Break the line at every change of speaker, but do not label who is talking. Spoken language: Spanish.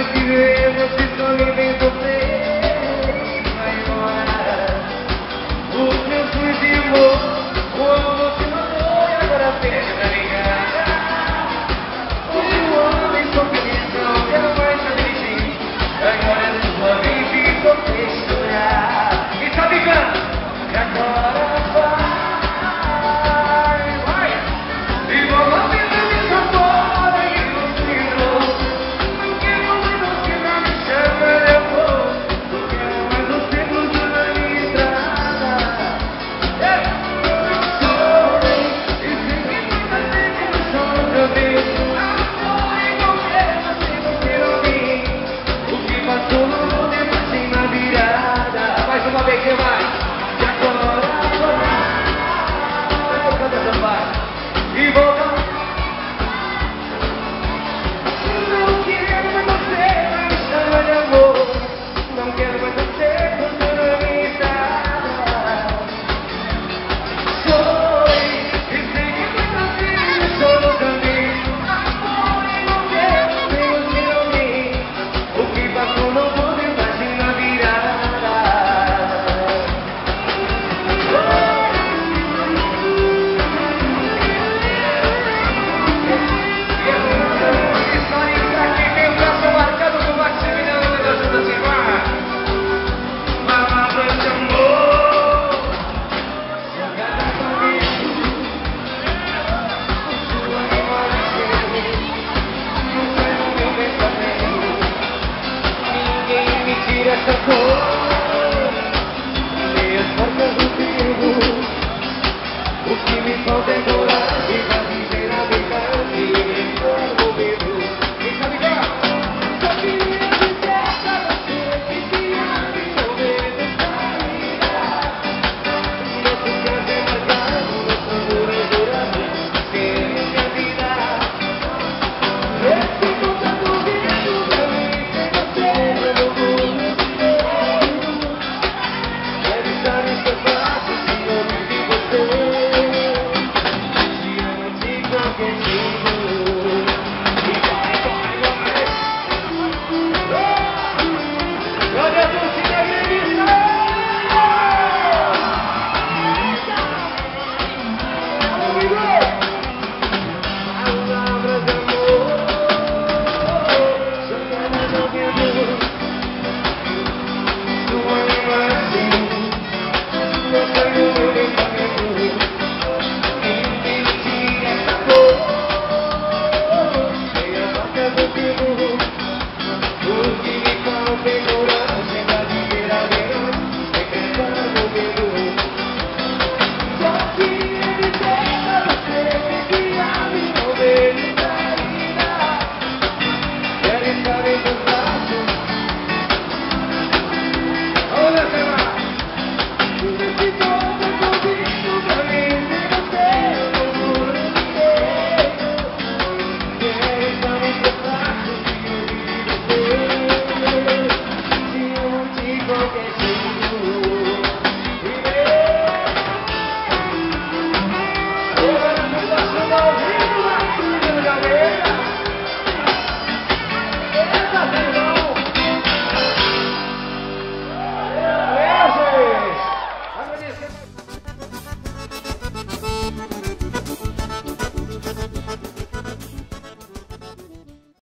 Não quero